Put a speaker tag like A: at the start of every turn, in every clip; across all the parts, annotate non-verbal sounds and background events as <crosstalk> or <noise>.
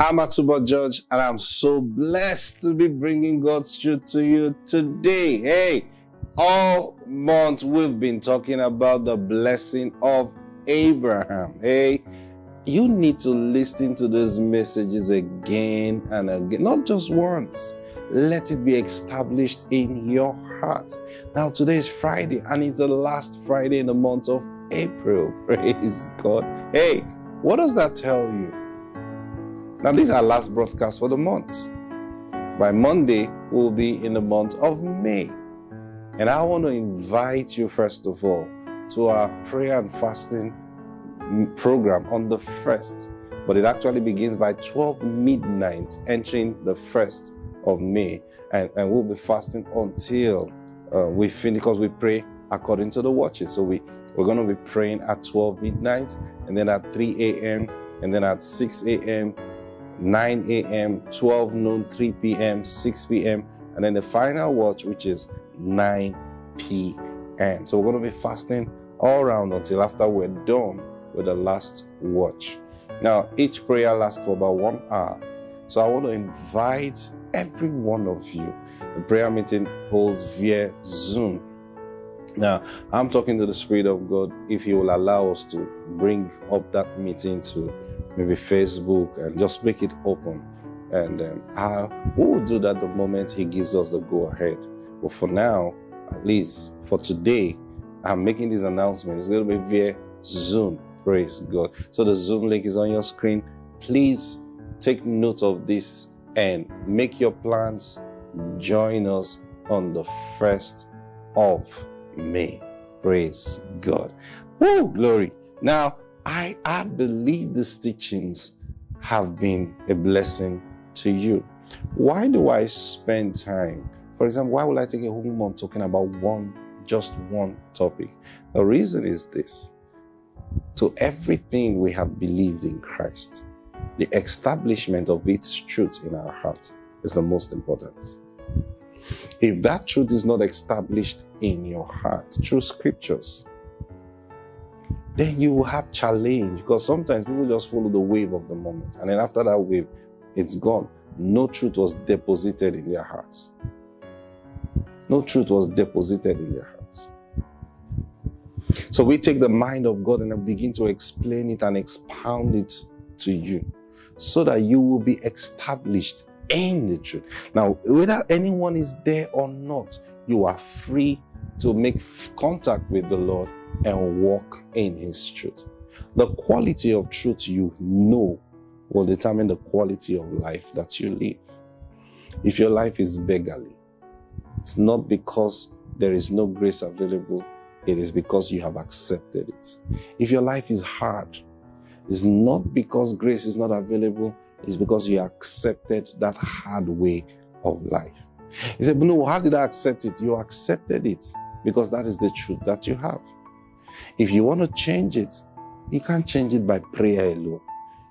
A: I'm Atubo George, and I'm so blessed to be bringing God's truth to you today. Hey, all month we've been talking about the blessing of Abraham. Hey, you need to listen to those messages again and again, not just once. Let it be established in your heart. Now, today is Friday, and it's the last Friday in the month of April. <laughs> Praise God. Hey, what does that tell you? Now, this is our last broadcast for the month. By Monday, we'll be in the month of May. And I want to invite you, first of all, to our prayer and fasting program on the 1st. But it actually begins by 12 midnight, entering the 1st of May. And, and we'll be fasting until uh, we finish, because we pray according to the watches. So we, we're going to be praying at 12 midnight, and then at 3 a.m., and then at 6 a.m., 9 a.m., 12 noon, 3 p.m., 6 p.m., and then the final watch, which is 9 p.m. So we're going to be fasting all around until after we're done with the last watch. Now, each prayer lasts for about one hour. So I want to invite every one of you. The prayer meeting holds via Zoom. Now, I'm talking to the Spirit of God if He will allow us to bring up that meeting to maybe Facebook and just make it open. And um, we will do that the moment He gives us the go ahead. But for now, at least for today, I'm making this announcement. It's going to be via Zoom. Praise God. So the Zoom link is on your screen. Please take note of this and make your plans. Join us on the 1st of May. Praise God. Woo, glory. Now, I, I believe these teachings have been a blessing to you. Why do I spend time? For example, why would I take a whole month talking about one, just one topic? The reason is this. To everything we have believed in Christ, the establishment of its truth in our heart is the most important. If that truth is not established in your heart through scriptures, then you will have challenge because sometimes people just follow the wave of the moment. And then after that wave, it's gone. No truth was deposited in their hearts. No truth was deposited in their hearts. So we take the mind of God and begin to explain it and expound it to you so that you will be established in the truth. Now, whether anyone is there or not, you are free to make contact with the Lord and walk in His truth. The quality of truth you know will determine the quality of life that you live. If your life is beggarly, it's not because there is no grace available, it is because you have accepted it. If your life is hard, it's not because grace is not available, it's because you accepted that hard way of life. He said, No, how did I accept it? You accepted it because that is the truth that you have. If you want to change it, you can't change it by prayer alone.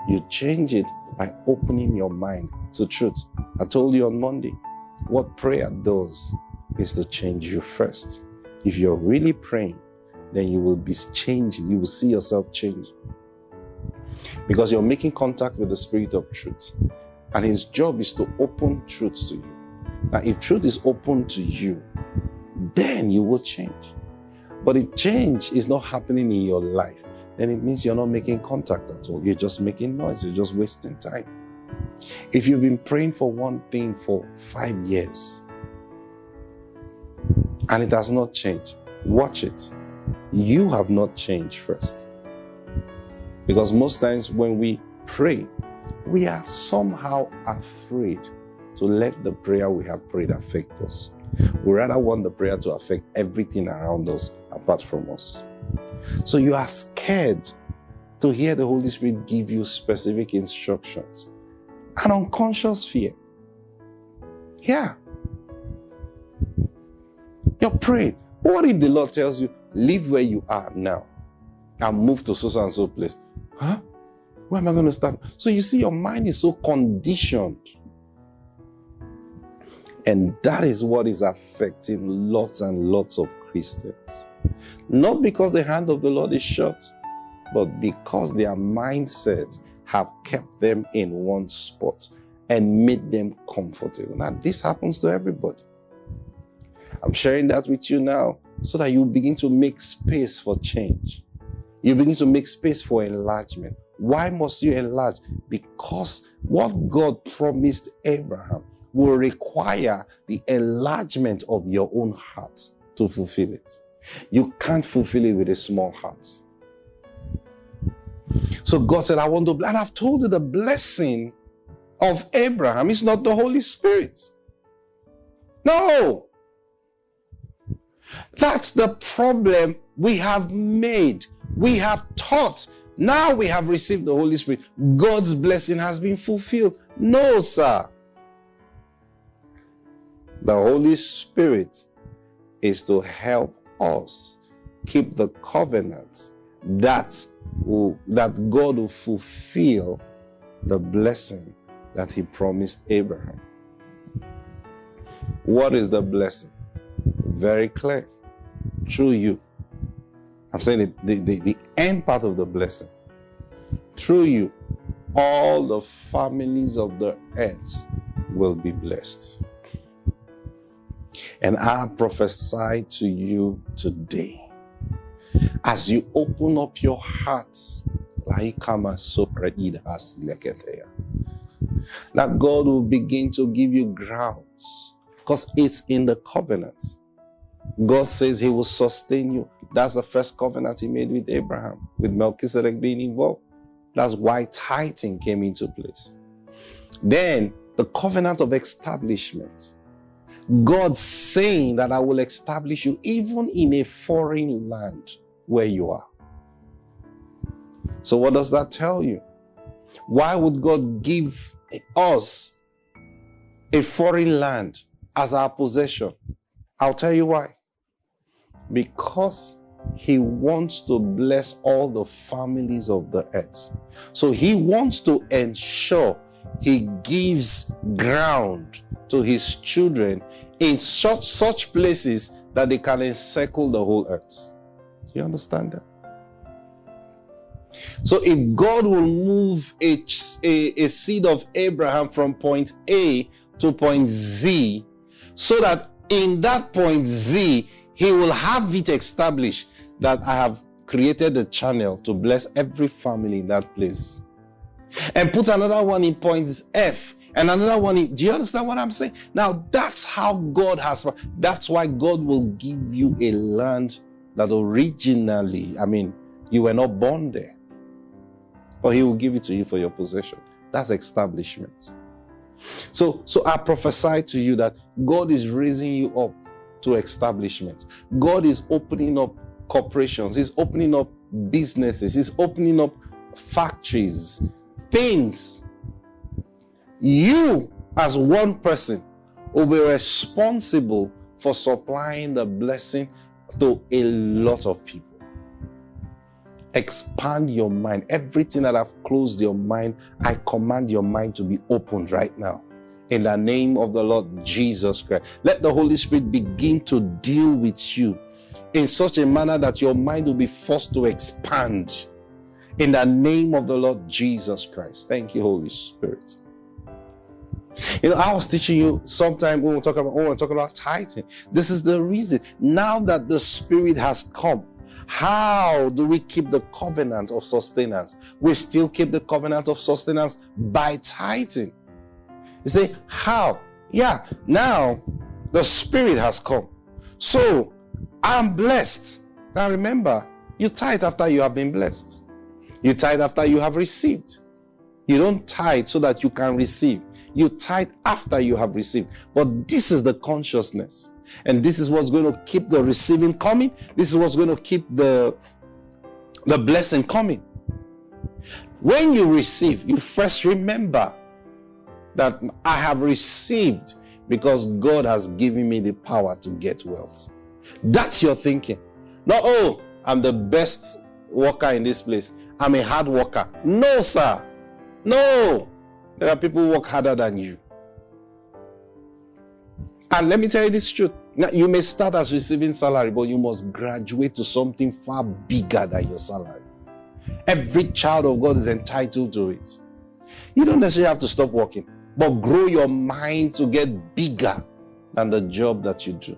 A: You change it by opening your mind to truth. I told you on Monday, what prayer does is to change you first. If you're really praying, then you will be changing. You will see yourself change. Because you're making contact with the Spirit of truth. And His job is to open truth to you. Now, if truth is open to you, then you will change. But if change is not happening in your life, then it means you're not making contact at all. You're just making noise. You're just wasting time. If you've been praying for one thing for five years and it has not changed, watch it. You have not changed first. Because most times when we pray, we are somehow afraid to let the prayer we have prayed affect us. We rather want the prayer to affect everything around us apart from us. So you are scared to hear the Holy Spirit give you specific instructions. An unconscious fear. Yeah. You're praying. What if the Lord tells you, leave where you are now and move to so and so place? Huh? Where am I going to start? So you see, your mind is so conditioned. And that is what is affecting lots and lots of Christians. Not because the hand of the Lord is shut, but because their mindset have kept them in one spot and made them comfortable. Now, this happens to everybody. I'm sharing that with you now so that you begin to make space for change. You begin to make space for enlargement. Why must you enlarge? Because what God promised Abraham will require the enlargement of your own heart to fulfill it. You can't fulfill it with a small heart. So God said, I want to, and I've told you the blessing of Abraham is not the Holy Spirit. No. That's the problem we have made. We have taught. Now we have received the Holy Spirit. God's blessing has been fulfilled. No, sir. The Holy Spirit is to help us keep the covenant that, will, that God will fulfill the blessing that he promised Abraham. What is the blessing? Very clear. Through you. I'm saying the, the, the end part of the blessing. Through you, all the families of the earth will be blessed. And I prophesy to you today as you open up your hearts, that God will begin to give you grounds because it's in the covenant. God says He will sustain you. That's the first covenant He made with Abraham, with Melchizedek being involved. That's why tithing came into place. Then the covenant of establishment. God saying that I will establish you even in a foreign land where you are. So, what does that tell you? Why would God give us a foreign land as our possession? I'll tell you why. Because He wants to bless all the families of the earth. So, He wants to ensure He gives ground to his children in such, such places that they can encircle the whole earth. Do you understand that? So if God will move a, a, a, seed of Abraham from point A to point Z, so that in that point Z, he will have it established that I have created a channel to bless every family in that place. And put another one in point F and another one, do you understand what I'm saying? Now, that's how God has, that's why God will give you a land that originally, I mean, you were not born there. But He will give it to you for your possession. That's establishment. So, so I prophesy to you that God is raising you up to establishment. God is opening up corporations, He's opening up businesses, He's opening up factories, things you, as one person, will be responsible for supplying the blessing to a lot of people. Expand your mind. Everything that I've closed your mind, I command your mind to be opened right now. In the name of the Lord Jesus Christ. Let the Holy Spirit begin to deal with you in such a manner that your mind will be forced to expand. In the name of the Lord Jesus Christ. Thank you, Holy Spirit. You know, I was teaching you sometime when we talk about we talk about tithing. This is the reason. Now that the Spirit has come, how do we keep the covenant of sustenance? We still keep the covenant of sustenance by tithing. You say, how? Yeah, now the Spirit has come. So I'm blessed. Now remember, you tithe after you have been blessed. You tithe after you have received. You don't tithe so that you can receive. You tithe after you have received. But this is the consciousness. And this is what's going to keep the receiving coming. This is what's going to keep the, the blessing coming. When you receive, you first remember that I have received because God has given me the power to get wealth. That's your thinking. Not, oh, I'm the best worker in this place. I'm a hard worker. No, sir. No. There are people who work harder than you. And let me tell you this truth. Now, you may start as receiving salary, but you must graduate to something far bigger than your salary. Every child of God is entitled to it. You don't necessarily have to stop working, but grow your mind to get bigger than the job that you do.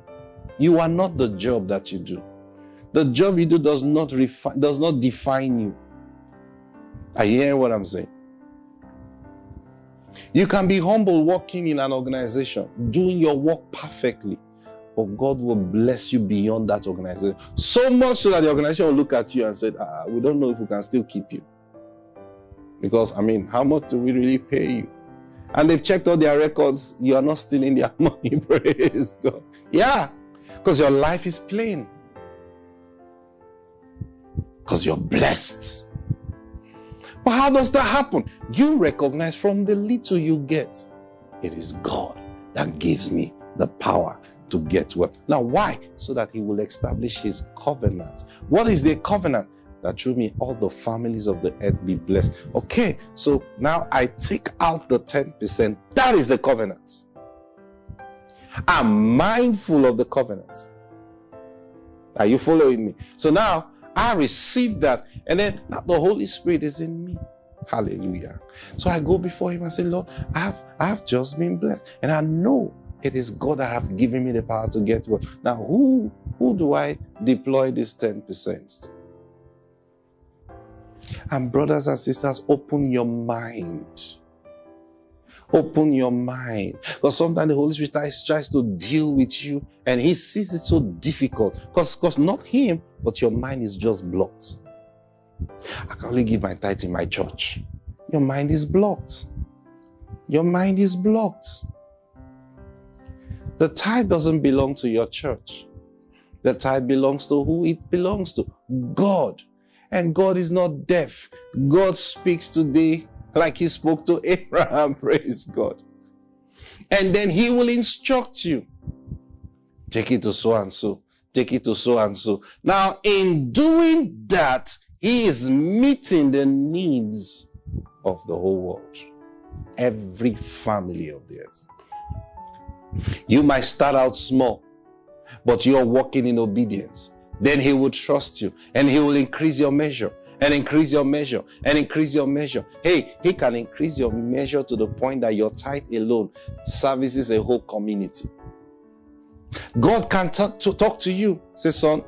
A: You are not the job that you do. The job you do does not refi- does not define you. Are you hearing what I'm saying? You can be humble working in an organization, doing your work perfectly, but God will bless you beyond that organization. So much so that the organization will look at you and say, ah, We don't know if we can still keep you. Because, I mean, how much do we really pay you? And they've checked all their records. You are not stealing their <laughs> money. Praise God. Yeah, because your life is plain. Because you're blessed. But how does that happen? You recognize from the little you get, it is God that gives me the power to get well. Now, why? So that He will establish His covenant. What is the covenant? That through me all the families of the earth be blessed. Okay, so now I take out the 10%. That is the covenant. I'm mindful of the covenant. Are you following me? So now I receive that, and then ah, the Holy Spirit is in me. Hallelujah. So I go before him and say, Lord, I have, I have just been blessed. And I know it is God that have given me the power to get well. Now, who, who do I deploy this 10%? to? And brothers and sisters, open your mind. Open your mind. Because sometimes the Holy Spirit tries, to deal with you and he sees it so difficult. Because, because not him, but your mind is just blocked. I can only give my tithe in my church. Your mind is blocked. Your mind is blocked. The tithe doesn't belong to your church. The tithe belongs to who it belongs to God. And God is not deaf. God speaks today like he spoke to Abraham. <laughs> Praise God. And then he will instruct you. Take it to so and so. Take it to so and so. Now, in doing that, he is meeting the needs of the whole world. Every family of the earth. You might start out small, but you're walking in obedience then he will trust you and he will increase your measure and increase your measure and increase your measure. Hey, he can increase your measure to the point that your tithe alone services a whole community. God can talk to, talk to you. Say, son,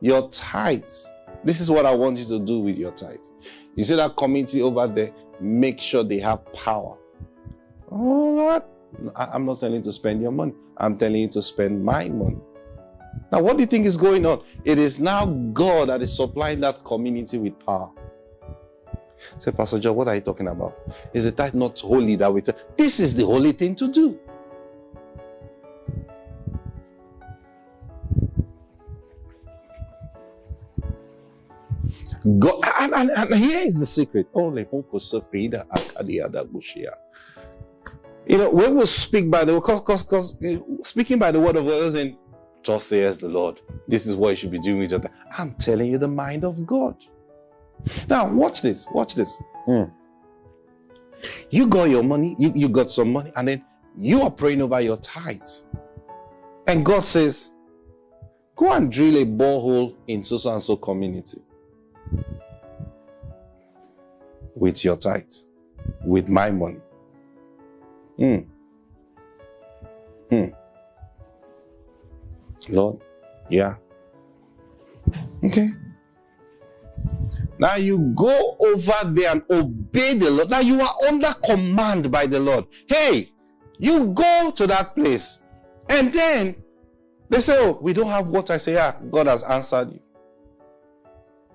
A: your tithes. This is what I want you to do with your tithe. You see that community over there? Make sure they have power. Oh, Lord. I'm not telling you to spend your money. I'm telling you to spend my money. Now, what do you think is going on? It is now God that is supplying that community with power. Say, Pastor Joe, what are you talking about? Is the tithe not holy that we t- This is the holy thing to do. Go, and, and, and, here is the secret. Oh, you know, when we speak by the because because eh, speaking by the word of God doesn't Thus says the Lord. This is what you should be doing with your time. I'm telling you the mind of God. Now, watch this. Watch this. Mm. You got your money, you, you got some money, and then you are praying over your tithes. And God says, Go and drill a borehole in so and so community with your tithe, with my money. Hmm. Hmm. Lord, yeah. Okay. Now you go over there and obey the Lord. Now you are under command by the Lord. Hey, you go to that place. And then they say, Oh, we don't have water. I say, Yeah, God has answered you.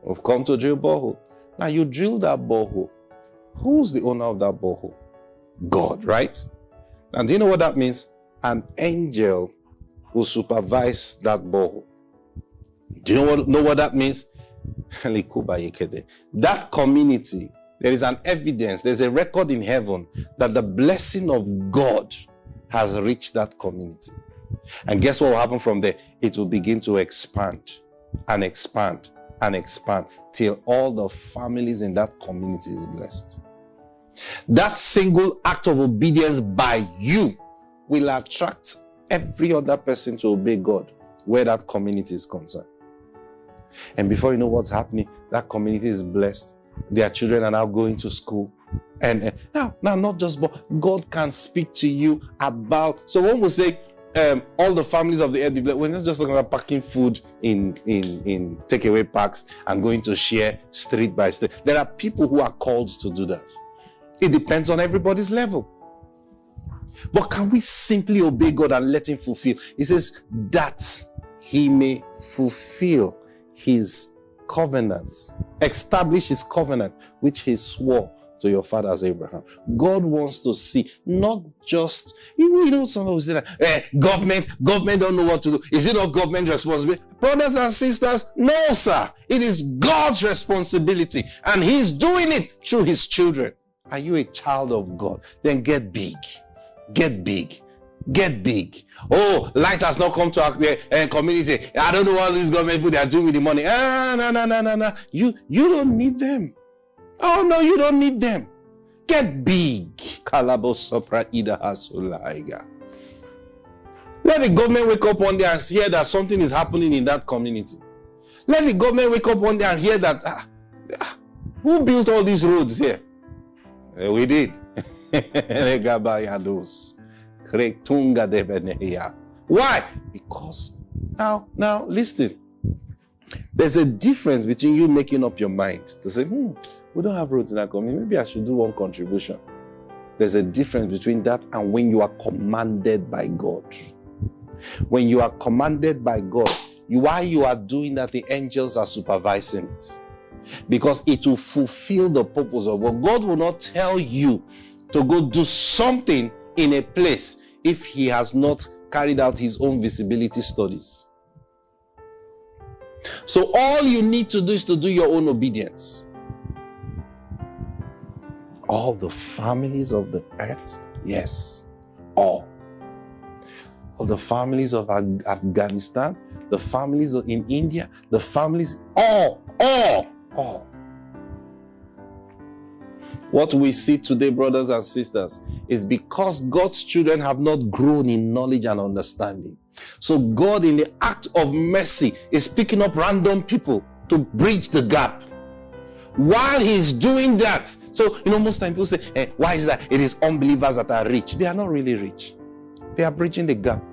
A: We've come to drill borehole. Now you drill that borehole. Who's the owner of that borehole? God, right? And do you know what that means? An angel will supervise that borehole. Do you know what, know what that means? <laughs> that community, there is an evidence, there's a record in heaven that the blessing of God has reached that community. And guess what will happen from there? It will begin to expand and expand and expand till all the families in that community is blessed. That single act of obedience by you will attract every other person to obey God where that community is concerned. And before you know what's happening, that community is blessed. Their children are now going to school. And uh, now, now, not just, but God can speak to you about. So one will say, um, all the families of the earth, we're not just talking about packing food in in in takeaway packs and going to share street by street. There are people who are called to do that. It depends on everybody's level. But can we simply obey God and let Him fulfill? He says that He may fulfill His covenants, establish His covenant, which He swore to your fathers Abraham. God wants to see not just you know some people say that eh, government government don't know what to do. Is it not government responsibility? Brothers and sisters, no, sir. It is God's responsibility, and He's doing it through His children. Are you a child of God? Then get big, get big. Get big. Oh, light has not come to our uh, community. I don't know what these government people they are doing with the money. Ah, no, no, no, no, no. You, you don't need them. Oh no, you don't need them. Get big. Kalabosopra ida hasulaiga. Let the government wake up one day and hear that something is happening in that community. Let the government wake up one day and hear that ah, ah, who built all these roads here? Uh, we did. Why? Because now, now listen. There's a difference between you making up your mind to say, hmm, we don't have roads in that community. Maybe I should do one contribution. There's a difference between that and when you are commanded by God. When you are commanded by God, you, while you are doing that, the angels are supervising it. Because it will fulfill the purpose of God. God will not tell you to go do something in a place if He has not carried out His own visibility studies. So all you need to do is to do your own obedience all the families of the earth? Yes, all. All the families of Afghanistan, the families in India, the families, all, all, all. What we see today, brothers and sisters, is because God's children have not grown in knowledge and understanding. So God, in the act of mercy, is picking up random people to bridge the gap while he's doing that. So, you know, most times people say, eh, why is that? It is unbelievers that are rich. They are not really rich. They are bridging the gap,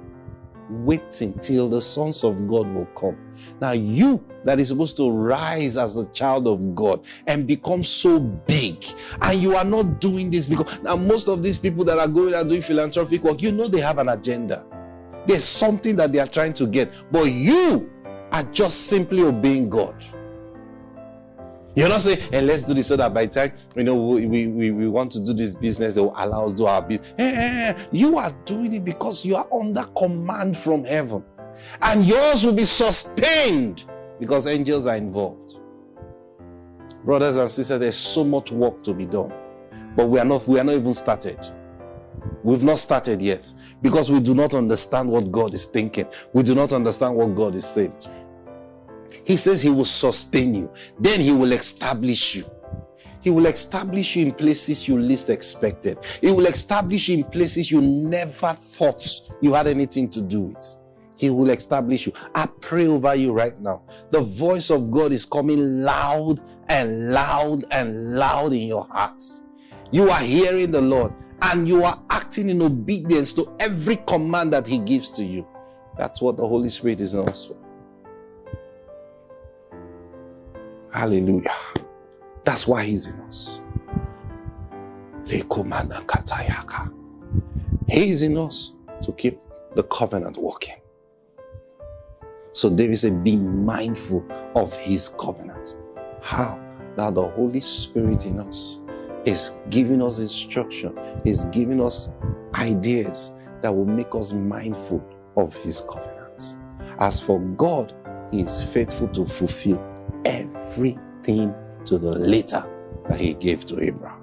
A: waiting till the sons of God will come. Now, you that is supposed to rise as the child of God and become so big, and you are not doing this because now most of these people that are going and doing philanthropic work, you know they have an agenda. There's something that they are trying to get, but you are just simply obeying God. You're not saying, and let's do this so that by time you know we, we, we want to do this business, they will allow us to do our business. Eh, hey, eh, eh, hey, hey. You are doing it because you are under command from heaven. And yours will be sustained because angels are involved. Brothers and sisters, there's so much work to be done. But we are not, we are not even started. We've not started yet because we do not understand what God is thinking. We do not understand what God is saying. He says he will sustain you. Then he will establish you. He will establish you in places you least expected. He will establish you in places you never thought you had anything to do with. He will establish you. I pray over you right now. The voice of God is coming loud and loud and loud in your hearts. You are hearing the Lord and you are acting in obedience to every command that He gives to you. That's what the Holy Spirit is in us for. Hallelujah. That's why he's in us. He's in us to keep the covenant working. So David said, Be mindful of his covenant. How? Now the Holy Spirit in us is giving us instruction, is giving us ideas that will make us mindful of his covenant. As for God, he is faithful to fulfill everything to the letter that he gave to Abraham.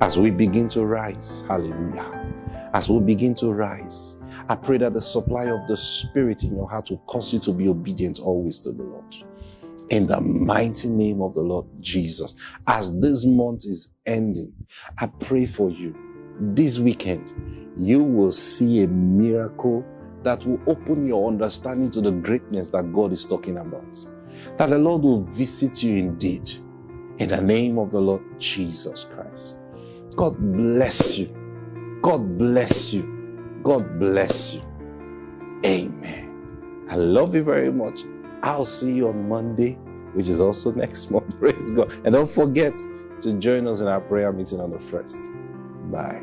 A: As we begin to rise, hallelujah, as we begin to rise, I pray that the supply of the Spirit in your heart will cause you to be obedient always to the Lord. In the mighty name of the Lord Jesus. As this month is ending, I pray for you this weekend, you will see a miracle that will open your understanding to the greatness that God is talking about. That the Lord will visit you indeed. In the name of the Lord Jesus Christ. God bless you. God bless you. God bless you. Amen. I love you very much. I'll see you on Monday, which is also <laughs> next month. Praise God. And don't forget to join us in our prayer meeting on the first. Bye.